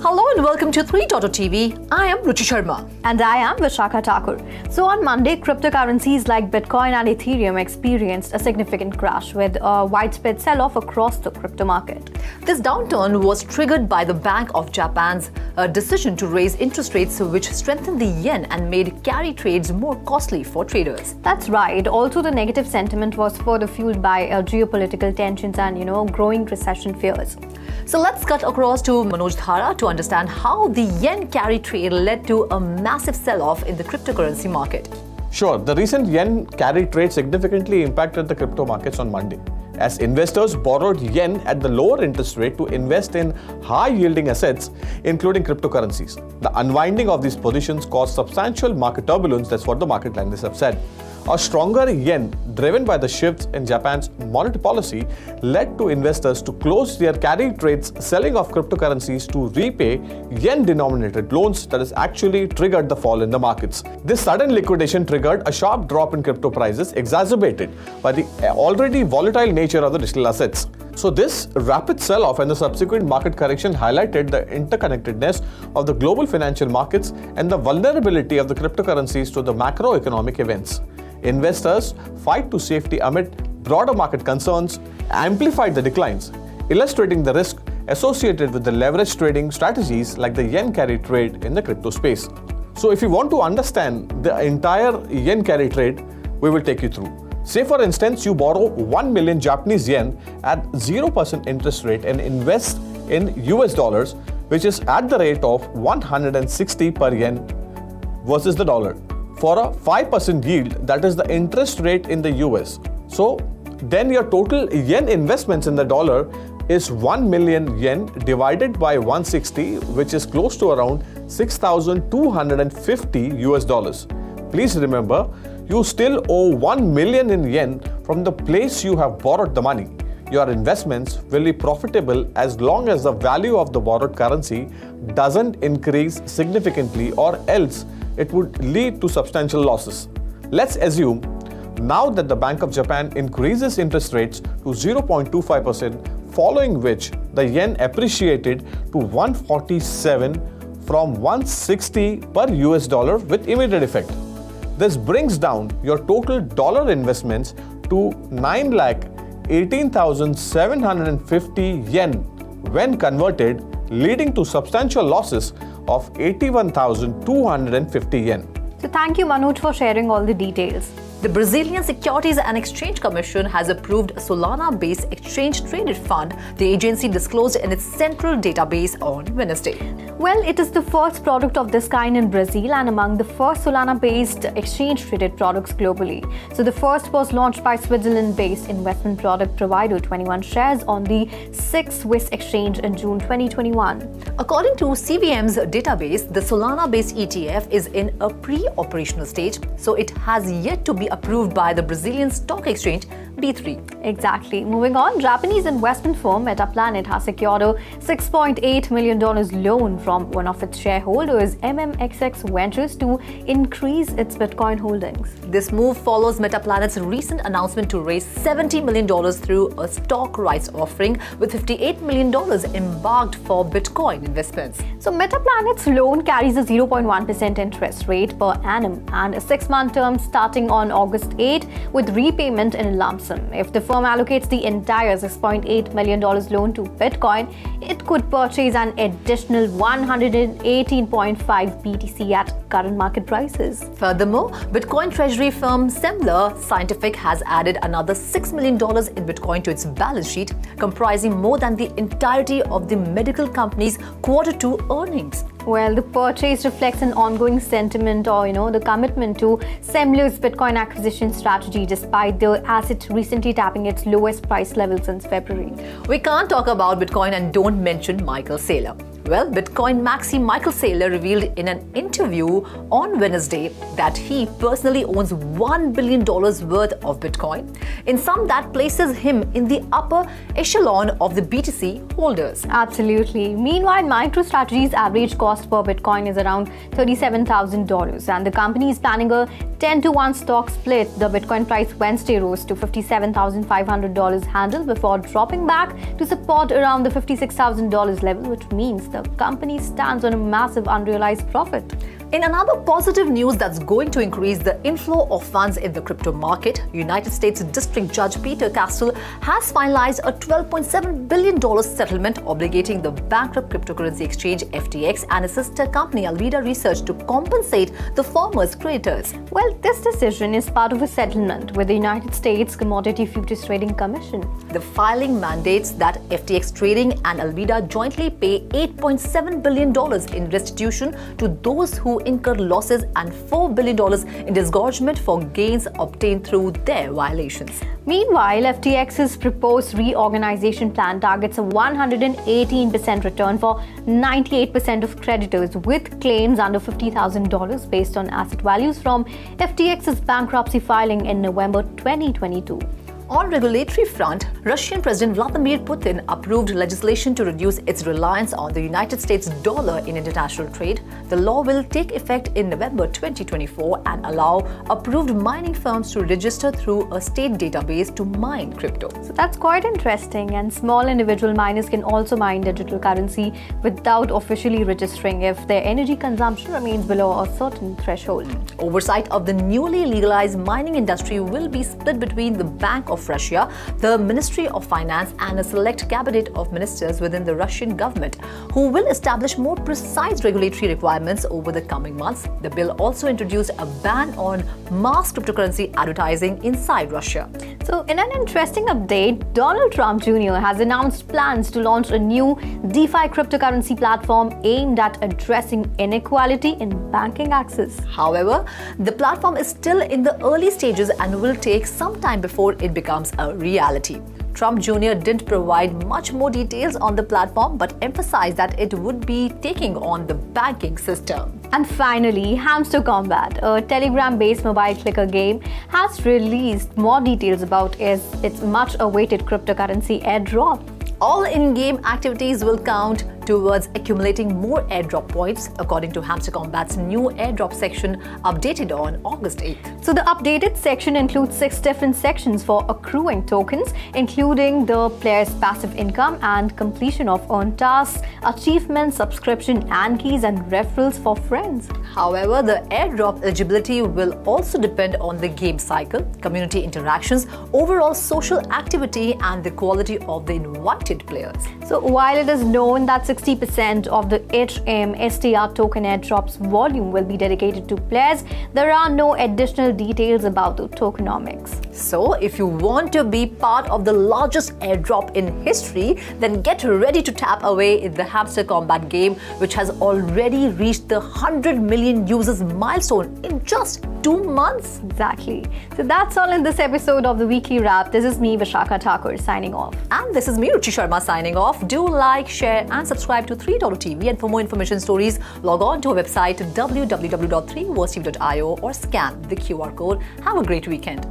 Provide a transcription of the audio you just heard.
Hello and welcome to 3.TV. I am Ruchi Sharma. And I am Vishakha Thakur. So on Monday, cryptocurrencies like Bitcoin and Ethereum experienced a significant crash with a widespread sell-off across the crypto market. This downturn was triggered by the Bank of Japan's uh, decision to raise interest rates which strengthened the yen and made carry trades more costly for traders. That's right. Also the negative sentiment was further fueled by uh, geopolitical tensions and you know growing recession fears. So let's cut across to Manoj Dhara to understand how the yen carry trade led to a massive sell-off in the cryptocurrency market. Sure, the recent yen carry trade significantly impacted the crypto markets on Monday as investors borrowed yen at the lower interest rate to invest in high yielding assets, including cryptocurrencies. The unwinding of these positions caused substantial market turbulence, that's what the market analysts have said. A stronger yen, driven by the shifts in Japan's monetary policy, led to investors to close their carry trades selling off cryptocurrencies to repay yen denominated loans that has actually triggered the fall in the markets. This sudden liquidation triggered a sharp drop in crypto prices, exacerbated by the already volatile nature of the digital assets. So, this rapid sell off and the subsequent market correction highlighted the interconnectedness of the global financial markets and the vulnerability of the cryptocurrencies to the macroeconomic events. Investors' fight to safety amid broader market concerns amplified the declines, illustrating the risk associated with the leverage trading strategies like the yen carry trade in the crypto space. So, if you want to understand the entire yen carry trade, we will take you through. Say, for instance, you borrow 1 million Japanese yen at 0% interest rate and invest in US dollars, which is at the rate of 160 per yen versus the dollar for a 5% yield, that is the interest rate in the US. So then your total yen investments in the dollar is 1 million yen divided by 160, which is close to around 6,250 US dollars. Please remember, you still owe 1 million in yen from the place you have borrowed the money. Your investments will be profitable as long as the value of the borrowed currency doesn't increase significantly or else it would lead to substantial losses. Let's assume now that the Bank of Japan increases interest rates to 0.25%, following which the yen appreciated to 147 from 160 per US dollar with immediate effect. This brings down your total dollar investments to 9 lakh 18,750 yen when converted, leading to substantial losses of 81,250 yen. So thank you Manoj for sharing all the details. The Brazilian Securities and Exchange Commission has approved a Solana-based exchange-traded fund, the agency disclosed in its central database on Wednesday. Well, it is the first product of this kind in Brazil and among the first Solana-based exchange-traded products globally. So the first was launched by Switzerland-based investment product provider 21 Shares on the SIX Swiss exchange in June 2021. According to CVM's database, the Solana-based ETF is in a pre-operational stage, so it has yet to be approved by the Brazilian Stock Exchange B3. Exactly. Moving on, Japanese investment firm Metaplanet has secured a $6.8 million loan from one of its shareholders, MMXX Ventures, to increase its Bitcoin holdings. This move follows Metaplanet's recent announcement to raise $70 million through a stock rights offering, with $58 million embarked for Bitcoin investments. So, Metaplanet's loan carries a 0.1% interest rate per annum and a six month term starting on August 8 with repayment in a lump If the firm allocates the entire $6.8 million loan to Bitcoin, it could purchase an additional 118.5 BTC at current market prices. Furthermore, Bitcoin treasury firm Semler Scientific has added another $6 million in Bitcoin to its balance sheet, comprising more than the entirety of the medical company's quarter two earnings. Well, the purchase reflects an ongoing sentiment or, you know, the commitment to Semler's Bitcoin acquisition strategy despite the asset recently tapping its lowest price level since February. We can't talk about Bitcoin and don't mention Michael Saylor. Well, Bitcoin maxi Michael Saylor revealed in an interview on Wednesday that he personally owns $1 billion worth of Bitcoin, in sum that places him in the upper echelon of the BTC holders. Absolutely. Meanwhile, MicroStrategy's average cost per Bitcoin is around $37,000 and the company is planning a 10 to 1 stock split, the Bitcoin price Wednesday rose to $57,500 handle before dropping back to support around the $56,000 level, which means the company stands on a massive unrealized profit. In another positive news that's going to increase the inflow of funds in the crypto market, United States District Judge Peter Castel has finalized a $12.7 billion settlement obligating the bankrupt cryptocurrency exchange FTX and its sister company Alameda Research to compensate the former's creditors. Well, this decision is part of a settlement with the United States Commodity Futures Trading Commission. The filing mandates that FTX Trading and Alameda jointly pay $8.7 billion in restitution to those who incur losses and $4 billion in disgorgement for gains obtained through their violations. Meanwhile, FTX's proposed reorganization plan targets a 118% return for 98% of creditors with claims under $50,000 based on asset values from FTX's bankruptcy filing in November 2022. On regulatory front, Russian President Vladimir Putin approved legislation to reduce its reliance on the United States dollar in international trade. The law will take effect in November 2024 and allow approved mining firms to register through a state database to mine crypto. So that's quite interesting and small individual miners can also mine digital currency without officially registering if their energy consumption remains below a certain threshold. Oversight of the newly legalized mining industry will be split between the Bank of of Russia, the Ministry of Finance, and a select cabinet of ministers within the Russian government, who will establish more precise regulatory requirements over the coming months. The bill also introduced a ban on mass cryptocurrency advertising inside Russia. So, in an interesting update, Donald Trump Jr. has announced plans to launch a new DeFi cryptocurrency platform aimed at addressing inequality in banking access. However, the platform is still in the early stages and will take some time before it becomes a reality. Trump Jr. didn't provide much more details on the platform but emphasized that it would be taking on the banking system. And finally, Hamster Kombat, a Telegram based mobile clicker game, has released more details about its much awaited cryptocurrency airdrop. All in game activities will count towards accumulating more airdrop points, according to Hamster Kombat's new airdrop section updated on August 8th. So, the updated section includes six different sections for accruing tokens, including the player's passive income and completion of earned tasks, achievements, subscription and keys, and referrals for friends. However, the airdrop eligibility will also depend on the game cycle, community interactions, overall social activity, and the quality of the invited players. So, while it is known that 60% of the HM STR token airdrops volume will be dedicated to players. There are no additional details about the tokenomics. So, if you want to be part of the largest airdrop in history, then get ready to tap away in the Hamster Kombat game, which has already reached the 100 million users milestone in just two months. Exactly. So that's all in this episode of the Weekly Wrap. This is me, Vishakha Thakur, signing off. And this is me, Ruchi Sharma, signing off. Do like, share, and subscribe to 3 TV. And for more information stories, log on to our website www.3 or scan the QR code. Have a great weekend.